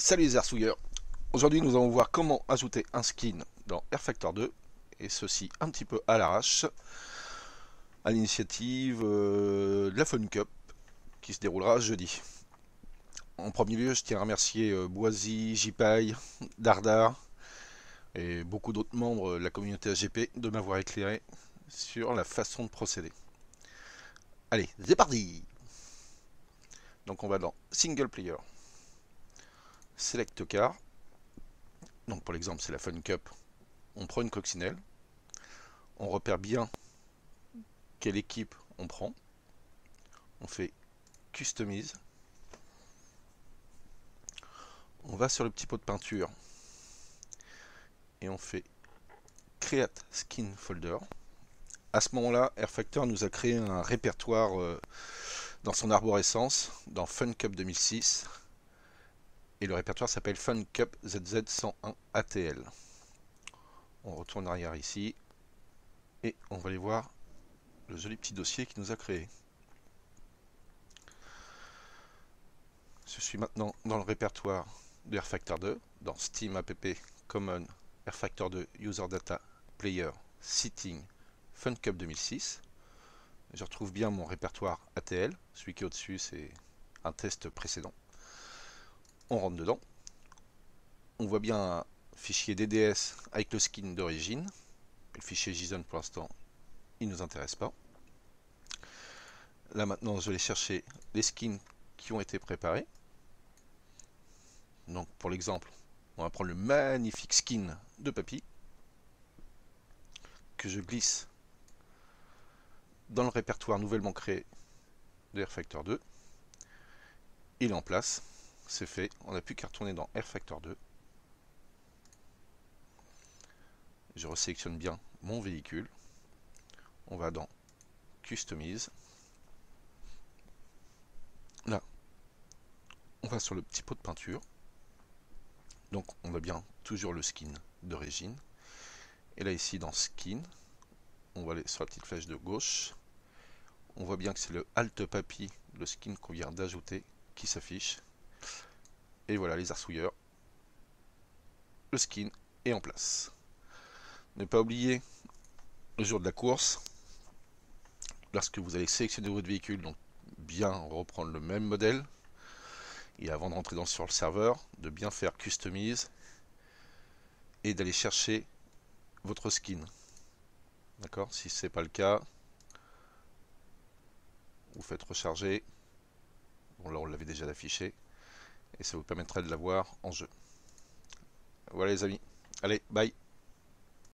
Salut les airsouilleurs Aujourd'hui nous allons voir comment ajouter un skin dans Air Factor 2 et ceci un petit peu à l'arrache à l'initiative euh, de la Fun Cup qui se déroulera jeudi. En premier lieu je tiens à remercier euh, Boisy, Jipaille, Dardar et beaucoup d'autres membres de la communauté AGP de m'avoir éclairé sur la façon de procéder. Allez, c'est parti Donc on va dans Single Player. Select Car. Donc pour l'exemple, c'est la Fun Cup. On prend une coccinelle. On repère bien quelle équipe on prend. On fait Customize. On va sur le petit pot de peinture et on fait Create Skin Folder à ce moment-là, Airfactor nous a créé un répertoire euh, dans son arborescence, dans Fun Cup 2006. Et le répertoire s'appelle Fun Cup ZZ101 ATL. On retourne arrière ici. Et on va aller voir le joli petit dossier qui nous a créé. Je suis maintenant dans le répertoire de Airfactor 2, dans Steam App Common Airfactor 2 User Data Player Sitting Fun Cup 2006. Je retrouve bien mon répertoire ATL. Celui qui est au-dessus, c'est un test précédent. On rentre dedans. On voit bien un fichier DDS avec le skin d'origine. Le fichier JSON, pour l'instant, il ne nous intéresse pas. Là, maintenant, je vais chercher les skins qui ont été préparés. Donc, pour l'exemple, on va prendre le magnifique skin de Papy que je glisse dans le répertoire nouvellement créé de Factor 2. Il est en place, c'est fait, on n'a plus qu'à retourner dans Factor 2. Je resélectionne bien mon véhicule. On va dans Customize. Là, on va sur le petit pot de peinture. Donc on a bien toujours le skin d'origine. Et là ici dans Skin, on va aller sur la petite flèche de gauche on voit bien que c'est le Alt Papy, le skin qu'on vient d'ajouter, qui s'affiche. Et voilà les arsouilleurs. Le skin est en place. Ne pas oublier le jour de la course, lorsque vous allez sélectionner votre véhicule, donc bien reprendre le même modèle, et avant de rentrer dans, sur le serveur, de bien faire Customize et d'aller chercher votre skin. D'accord? Si ce n'est pas le cas, vous faites recharger. Bon là on l'avait déjà affiché. Et ça vous permettra de l'avoir en jeu. Voilà les amis. Allez, bye